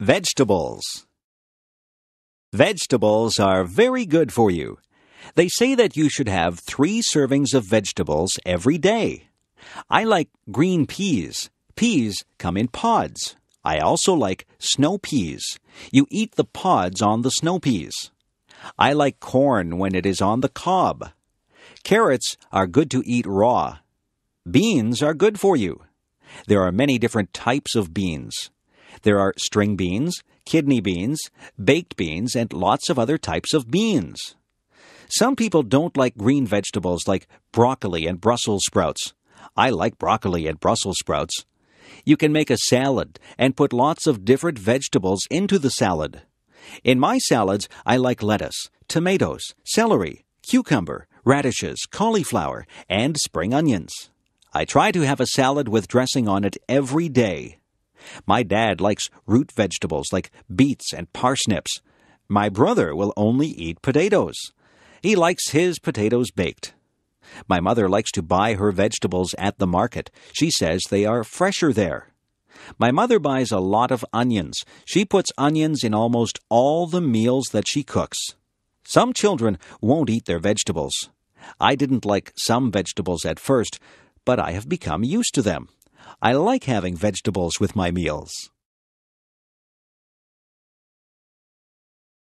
Vegetables. Vegetables are very good for you. They say that you should have three servings of vegetables every day. I like green peas. Peas come in pods. I also like snow peas. You eat the pods on the snow peas. I like corn when it is on the cob. Carrots are good to eat raw. Beans are good for you. There are many different types of beans. There are string beans, kidney beans, baked beans, and lots of other types of beans. Some people don't like green vegetables like broccoli and Brussels sprouts. I like broccoli and Brussels sprouts. You can make a salad and put lots of different vegetables into the salad. In my salads, I like lettuce, tomatoes, celery, cucumber, radishes, cauliflower, and spring onions. I try to have a salad with dressing on it every day. My dad likes root vegetables like beets and parsnips. My brother will only eat potatoes. He likes his potatoes baked. My mother likes to buy her vegetables at the market. She says they are fresher there. My mother buys a lot of onions. She puts onions in almost all the meals that she cooks. Some children won't eat their vegetables. I didn't like some vegetables at first, but I have become used to them. I like having vegetables with my meals.